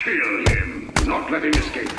Kill him. Not let him escape.